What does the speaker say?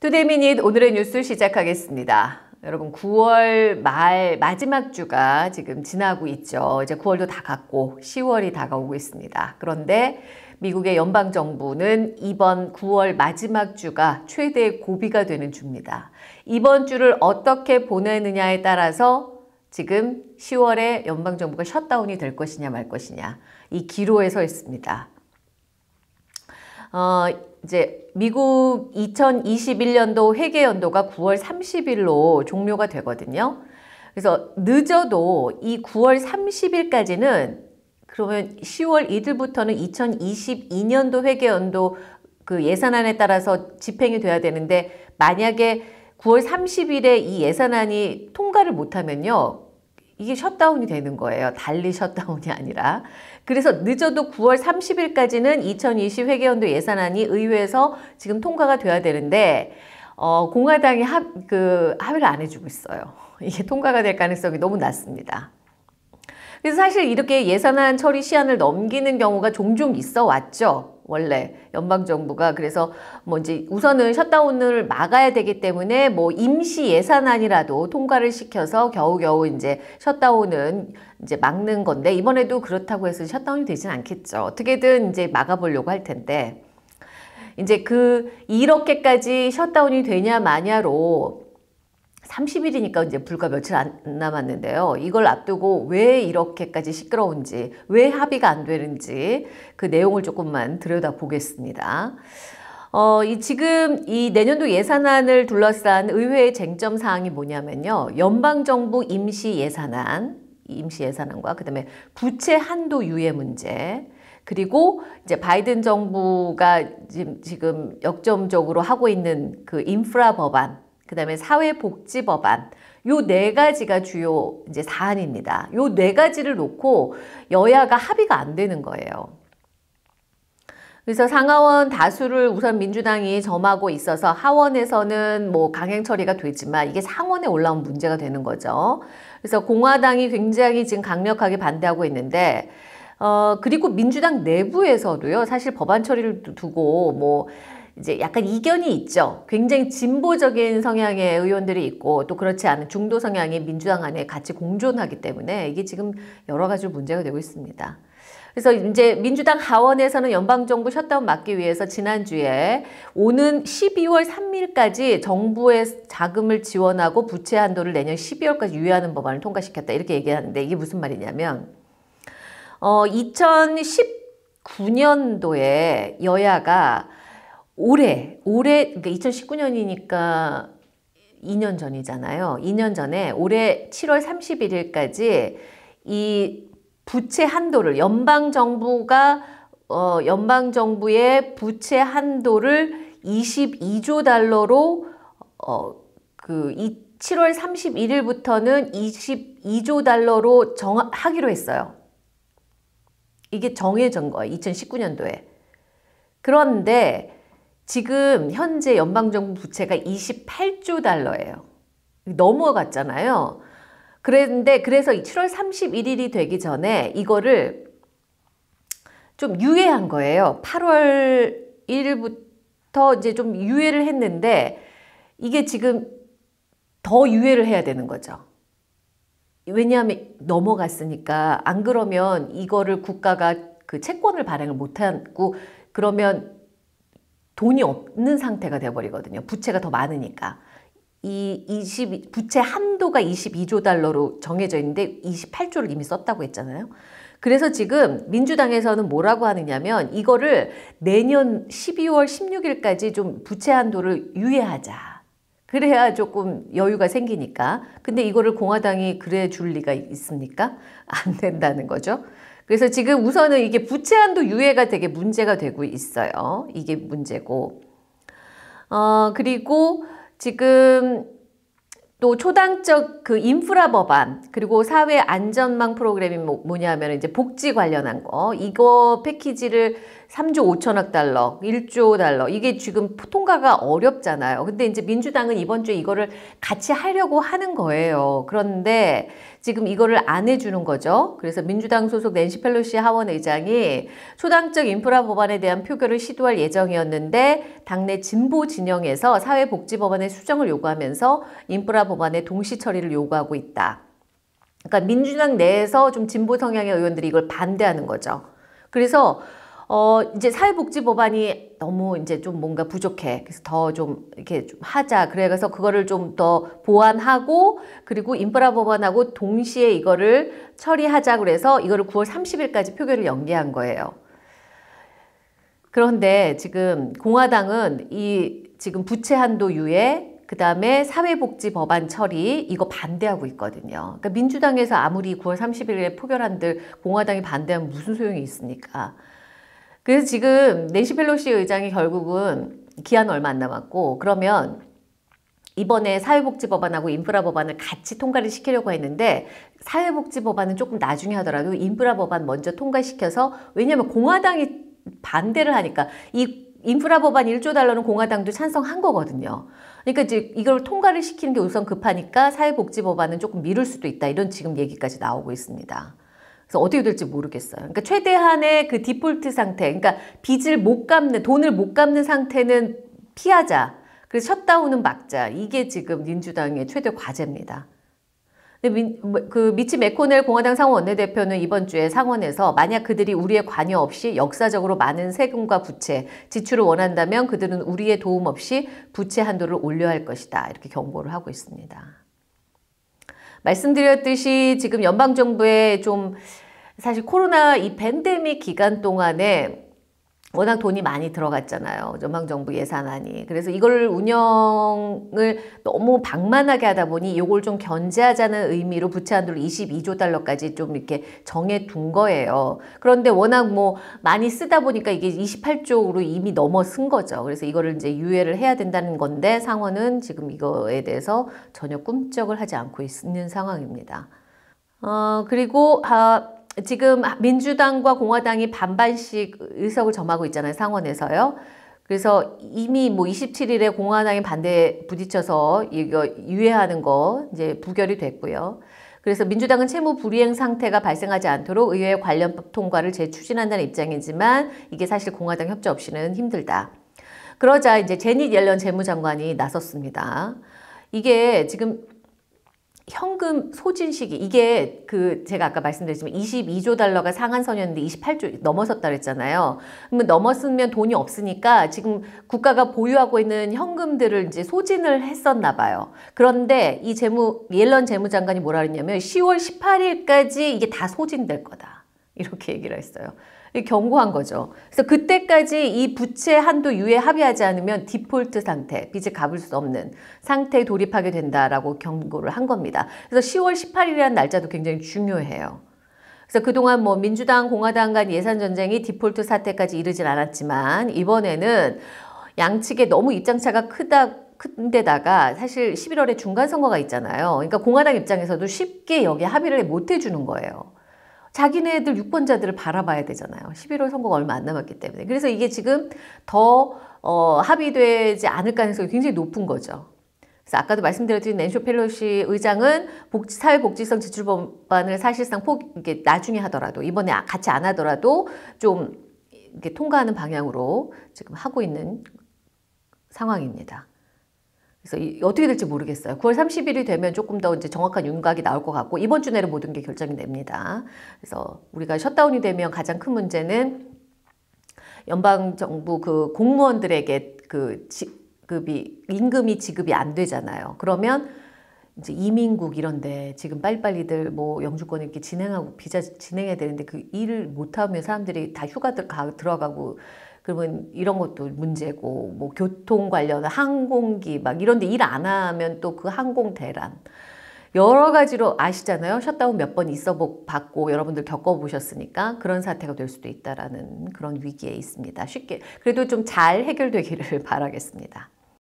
Today Minute 오늘의 뉴스 시작하겠습니다. 여러분 9월 말 마지막 주가 지금 지나고 있죠. 이제 9월도 다 갔고 10월이 다가오고 있습니다. 그런데 미국의 연방 정부는 이번 9월 마지막 주가 최대 고비가 되는 주입니다. 이번 주를 어떻게 보내느냐에 따라서 지금 10월에 연방 정부가 셧다운이 될 것이냐 말 것이냐 이 기로에 서 있습니다. 어, 이제 미국 2021년도 회계 연도가 9월 30일로 종료가 되거든요. 그래서 늦어도 이 9월 30일까지는 그러면 10월 1일부터는 2022년도 회계 연도 그 예산안에 따라서 집행이 돼야 되는데 만약에 9월 30일에 이 예산안이 통과를 못하면요. 이게 셧다운이 되는 거예요. 달리 셧다운이 아니라. 그래서 늦어도 9월 30일까지는 2020 회계연도 예산안이 의회에서 지금 통과가 돼야 되는데 어, 공화당이 합, 그 합의를 안 해주고 있어요. 이게 통과가 될 가능성이 너무 낮습니다. 그래서 사실 이렇게 예산안 처리 시한을 넘기는 경우가 종종 있어 왔죠. 원래 연방 정부가 그래서 뭐 이제 우선은 셧다운을 막아야 되기 때문에 뭐 임시 예산안이라도 통과를 시켜서 겨우겨우 이제 셧다운은 이제 막는 건데 이번에도 그렇다고 해서 셧다운이 되진 않겠죠. 어떻게든 이제 막아보려고 할 텐데 이제 그 이렇게까지 셧다운이 되냐 마냐로 30일이니까 이제 불과 며칠 안 남았는데요. 이걸 앞두고 왜 이렇게까지 시끄러운지, 왜 합의가 안 되는지 그 내용을 조금만 들여다 보겠습니다. 어, 이 지금 이 내년도 예산안을 둘러싼 의회의 쟁점 사항이 뭐냐면요. 연방정부 임시 예산안, 임시 예산안과 그다음에 부채 한도 유예 문제, 그리고 이제 바이든 정부가 지금, 지금 역점적으로 하고 있는 그 인프라 법안, 그 다음에 사회복지 법안 요 네 가지가 주요 이제 사안입니다. 요 네 가지를 놓고 여야가 합의가 안 되는 거예요. 그래서 상하원 다수를 우선 민주당이 점하고 있어서 하원에서는 뭐 강행 처리가 되지만 이게 상원에 올라온 문제가 되는 거죠. 그래서 공화당이 굉장히 지금 강력하게 반대하고 있는데 어 그리고 민주당 내부에서도요 사실 법안 처리를 두고 뭐 이제 약간 이견이 있죠. 굉장히 진보적인 성향의 의원들이 있고 또 그렇지 않은 중도 성향이 민주당 안에 같이 공존하기 때문에 이게 지금 여러 가지로 문제가 되고 있습니다. 그래서 이제 민주당 하원에서는 연방정부 셧다운 막기 위해서 지난주에 오는 12월 3일까지 정부의 자금을 지원하고 부채 한도를 내년 12월까지 유예하는 법안을 통과시켰다. 이렇게 얘기하는데 이게 무슨 말이냐면 어 2019년도에 여야가 올해, 올해, 그러니까 2019년이니까 2년 전이잖아요. 2년 전에 올해 7월 31일까지 이 부채 한도를 연방 정부가 어, 연방 정부의 부채 한도를 22조 달러로 어, 그 7월 31일부터는 22조 달러로 정하기로 했어요. 이게 정해진 거예요. 2019년도에. 그런데 지금 현재 연방정부 부채가 28조 달러예요. 넘어갔잖아요. 그런데 그래서 7월 31일이 되기 전에 이거를 좀 유예한 거예요. 8월 1일부터 이제 좀 유예를 했는데 이게 지금 더 유예를 해야 되는 거죠. 왜냐하면 넘어갔으니까 안 그러면 이거를 국가가 그 채권을 발행을 못하고 그러면 돈이 없는 상태가 되어버리거든요. 부채가 더 많으니까. 이 20, 부채 한도가 22조 달러로 정해져 있는데 28조를 이미 썼다고 했잖아요. 그래서 지금 민주당에서는 뭐라고 하느냐면 이거를 내년 12월 16일까지 좀 부채 한도를 유예하자. 그래야 조금 여유가 생기니까. 근데 이거를 공화당이 그래 줄 리가 있습니까? 안 된다는 거죠. 그래서 지금 우선은 이게 부채 한도 유예가 되게 문제가 되고 있어요. 이게 문제고. 어, 그리고 지금 또 초당적 그 인프라 법안 그리고 사회 안전망 프로그램이 뭐, 뭐냐면 이제 복지 관련한 거 이거 패키지를 3조 5천억 달러, 1조 달러 이게 지금 통과가 어렵잖아요. 근데 이제 민주당은 이번 주에 이거를 같이 하려고 하는 거예요. 그런데 지금 이거를 안 해주는 거죠. 그래서 민주당 소속 낸시 펠로시 하원 의장이 초당적 인프라 법안에 대한 표결을 시도할 예정이었는데 당내 진보 진영에서 사회복지 법안의 수정을 요구하면서 인프라 법안의 동시 처리를 요구하고 있다. 그러니까 민주당 내에서 좀 진보 성향의 의원들이 이걸 반대하는 거죠. 그래서 어 이제 사회복지 법안이 너무 이제 좀 뭔가 부족해. 그래서 더 좀 이렇게 좀 하자. 그래서 그거를 좀 더 보완하고 그리고 인프라 법안하고 동시에 이거를 처리하자 그래서 이거를 9월 30일까지 표결을 연기한 거예요. 그런데 지금 공화당은 이 지금 부채 한도 유예 그 다음에 사회복지 법안 처리 이거 반대하고 있거든요. 그러니까 민주당에서 아무리 9월 30일에 포결한들 공화당이 반대하면 무슨 소용이 있습니까? 그래서 지금 낸시 펠로시 의장이 결국은 기한 얼마 안 남았고 그러면 이번에 사회복지 법안하고 인프라 법안을 같이 통과를 시키려고 했는데 사회복지 법안은 조금 나중에 하더라도 인프라 법안 먼저 통과시켜서 왜냐하면 공화당이 반대를 하니까 이 인프라 법안 1조 달러는 공화당도 찬성한 거거든요. 그러니까 이제 이걸 통과를 시키는 게 우선 급하니까 사회복지 법안은 조금 미룰 수도 있다. 이런 지금 얘기까지 나오고 있습니다. 그래서 어떻게 될지 모르겠어요. 그러니까 최대한의 그 디폴트 상태, 그러니까 빚을 못 갚는, 돈을 못 갚는 상태는 피하자. 그래서 셧다운은 막자. 이게 지금 민주당의 최대 과제입니다. 뭐, 그 미치 매코널 공화당 상원 원내대표는 이번 주에 상원에서 만약 그들이 우리의 관여 없이 역사적으로 많은 세금과 부채 지출을 원한다면 그들은 우리의 도움 없이 부채 한도를 올려야 할 것이다. 이렇게 경고를 하고 있습니다. 말씀드렸듯이 지금 연방정부의 좀 사실 코로나 이 팬데믹 기간 동안에 워낙 돈이 많이 들어갔잖아요. 연방정부 예산안이. 그래서 이걸 운영을 너무 방만하게 하다 보니 이걸 좀 견제하자는 의미로 부채 한도를 22조 달러까지 좀 이렇게 정해 둔 거예요. 그런데 워낙 뭐 많이 쓰다 보니까 이게 28조로 이미 넘어선 거죠. 그래서 이거를 이제 유예를 해야 된다는 건데 상원은 지금 이거에 대해서 전혀 꿈쩍을 하지 않고 있는 상황입니다. 어, 그리고 아, 지금 민주당과 공화당이 반반씩 의석을 점하고 있잖아요. 상원에서요. 그래서 이미 뭐 27일에 공화당이 반대에 부딪혀서 이거 유예하는 거 이제 부결이 됐고요. 그래서 민주당은 채무 불이행 상태가 발생하지 않도록 의회 관련 법 통과를 재추진한다는 입장이지만 이게 사실 공화당 협조 없이는 힘들다. 그러자 이제 제닛 옐런 재무장관이 나섰습니다. 이게 지금 현금 소진 시기 이게 그 제가 아까 말씀드렸지만 22조 달러가 상한선이었는데 28조 넘어섰다 그랬잖아요. 그러면 넘었으면 돈이 없으니까 지금 국가가 보유하고 있는 현금들을 이제 소진을 했었나 봐요. 그런데 이 재무 옐런 재무장관이 뭐라 그랬냐면 10월 18일까지 이게 다 소진될 거다. 이렇게 얘기를 했어요. 경고한 거죠. 그래서 그때까지 이 부채 한도 유예 합의하지 않으면 디폴트 상태, 빚을 갚을 수 없는 상태에 돌입하게 된다라고 경고를 한 겁니다. 그래서 10월 18일이라는 날짜도 굉장히 중요해요. 그래서 그동안 뭐 민주당, 공화당 간 예산 전쟁이 디폴트 사태까지 이르진 않았지만 이번에는 양측에 너무 입장차가 크다 큰데다가 사실 11월에 중간 선거가 있잖아요. 그러니까 공화당 입장에서도 쉽게 여기에 합의를 못 해주는 거예요. 자기네들 유권자들을 바라봐야 되잖아요. 11월 선거가 얼마 안 남았기 때문에. 그래서 이게 지금 더 어, 합의되지 않을 가능성이 굉장히 높은 거죠. 그래서 아까도 말씀드렸듯이 낸쇼 펠로시 의장은 복지, 사회복지성 지출법안을 사실상 폭, 이게 나중에 하더라도 이번에 같이 안 하더라도 좀 이렇게 통과하는 방향으로 지금 하고 있는 상황입니다. 그래서 이, 어떻게 될지 모르겠어요. 9월 30일이 되면 조금 더 이제 정확한 윤곽이 나올 것 같고 이번 주 내로 모든 게 결정이 됩니다. 그래서 우리가 셧다운이 되면 가장 큰 문제는 연방 정부 그 공무원들에게 그 지급이 임금이 지급이 안 되잖아요. 그러면 이제 이민국 이런데 지금 빨리빨리들 뭐 영주권 이렇게 진행하고 비자 진행해야 되는데 그 일을 못하면 사람들이 다 휴가들 가 들어가고 그러면 이런 것도 문제고 뭐 교통 관련 항공기 막 이런 데 일 안 하면 또 그 항공 대란 여러 가지로 아시잖아요. 셧다운 몇 번 있어 봤고 여러분들 겪어보셨으니까 그런 사태가 될 수도 있다라는 그런 위기에 있습니다. 쉽게 그래도 좀 잘 해결되기를 바라겠습니다.